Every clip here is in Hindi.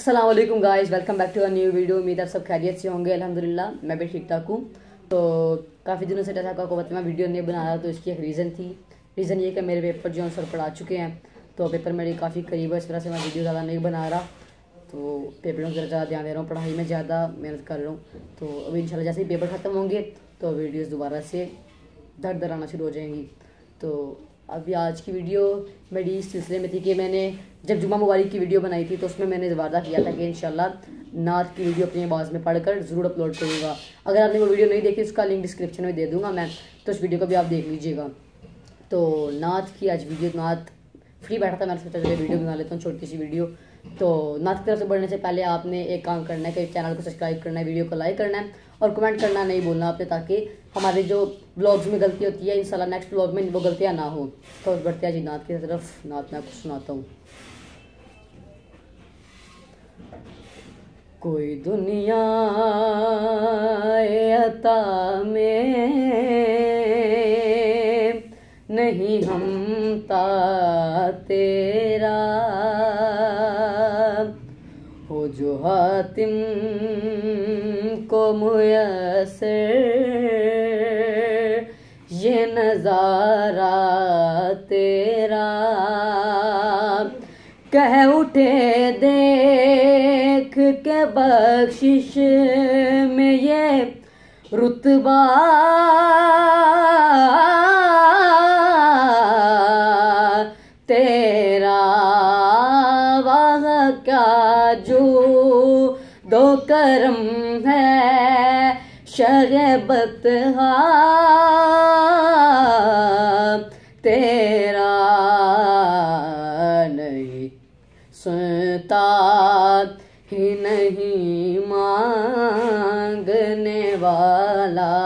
Aslam guys welcome back to a new video उम्मीद आप सब खैरियत से होंगे अल्हम्दुलिल्लाह मैं भी ठीक ठाक हूँ तो काफ़ी दिनों से जैसा आपको मैं वीडियो नहीं बना रहा तो इसकी एक रीज़न थी। रीज़न ये कि मेरे पेपर जो है सर पढ़ा चुके हैं। तो पेपर मेरे काफ़ी करीब है, इस तरह से मैं वीडियो ज़्यादा नहीं बना रहा। तो पेपरों में ज़्यादा ध्यान दे रहा हूँ, पढ़ाई में ज़्यादा मेहनत कर रहा हूँ। तो अभी इंशाल्लाह जैसे ही पेपर ख़त्म होंगे तो वीडियोज़ दोबारा से धर धर आना शुरू हो जाएँगी। तो अभी आज की वीडियो मेरी इस सिलसिले में थी कि मैंने, जब जुमा मुबारक की वीडियो बनाई थी तो उसमें मैंने वादा किया था कि इंशाल्लाह नात की वीडियो अपनी आवाज़ में पढ़कर ज़रूर अपलोड करूँगा। अगर आपने वो वीडियो नहीं देखी, उसका लिंक डिस्क्रिप्शन में दे दूँगा मैं तो उस वीडियो को भी आप देख लीजिएगा। तो नात की आज वीडियो, नात फ्री बैठा था, मैंने सोचा चलिए वीडियो बना लेता हूँ, छोटी सी वीडियो। तो नात की तरफ़ से बढ़ने से पहले आपने एक काम करना है कि चैनल को सब्सक्राइब करना है, वीडियो को लाइक करना है और कमेंट करना नहीं बोलना आपने, ताकि हमारे जो ब्लॉग्स में गलती होती है इन नेक्स्ट ब्लॉग में वो गलतियाँ ना हो। तो बढ़ते हैं जी नात की तरफ़। नात, मैं आपको सुनाता हूँ। कोई दुनिया अता में नहीं हम तेरा। हो जो हातिम को मुयसर ये नज़ारा तेरा। कह उठे देख के बख्शिश में ये रुतबा। तेरा वाह क्या जो दो करम है, शरबत तेरा नहीं, सुनता ही नहीं मांगने वाला।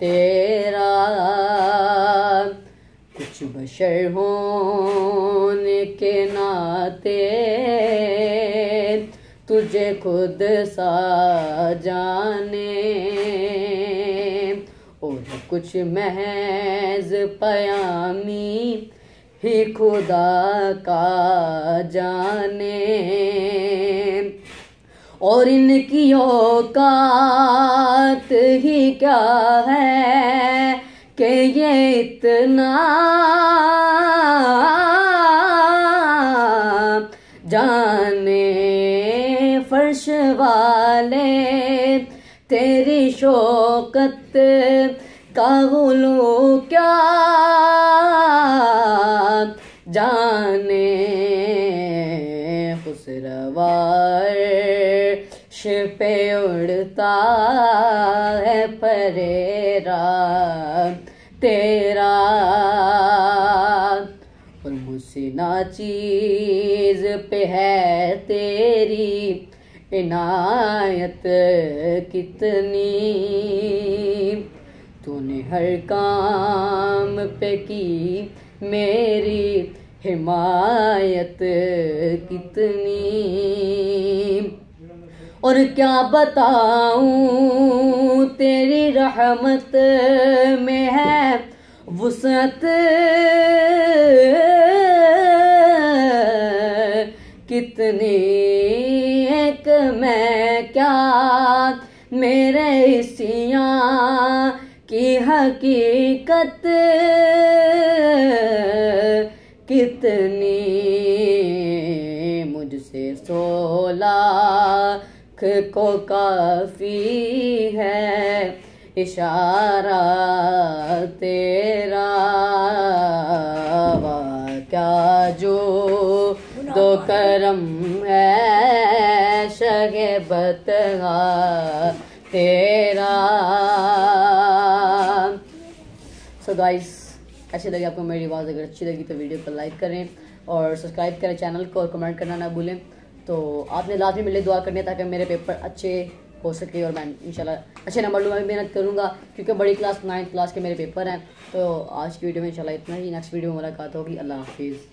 तेरा कुछ बशर होने के नाते तुझे खुद सा जाने। और कुछ महज पयामी ही खुदा का जाने। और इनकी औकात ही क्या है कि ये इतना जाने। वाले, तेरी शोकत का क्या? जाने खुसरवार पे उड़ता है परेरा तेरा। और मुझसे ना चीज़ पे है तेरी इनायत कितनी? तूने हर काम पे की मेरी हिमायत कितनी? और क्या बताऊँ, तेरी रहमत में है वसत। कितनी क्या मेरे इसिया की हकीकत? कितनी मुझसे सोला को काफ़ी है। इशारा तेरा क्या जो दो करम शगे बतगा तेरा। सो गाइस कैसी लगी आपको मेरी आवाज़? अगर अच्छी लगी तो वीडियो को लाइक करें और सब्सक्राइब करें चैनल को और कमेंट करना ना भूलें। तो आपने लाजमी मिले दुआ करनी ताकि मेरे पेपर अच्छे हो सके और मैं इंशाल्लाह अच्छे नंबर लूँगा मेहनत करूँगा, क्योंकि बड़ी क्लास नाइन्थ क्लास के मेरे पेपर हैं। तो आज की वीडियो में इंशाल्लाह इतना ही। नेक्स्ट वीडियो में मुलाकात होगी। अल्लाह हाफिज़।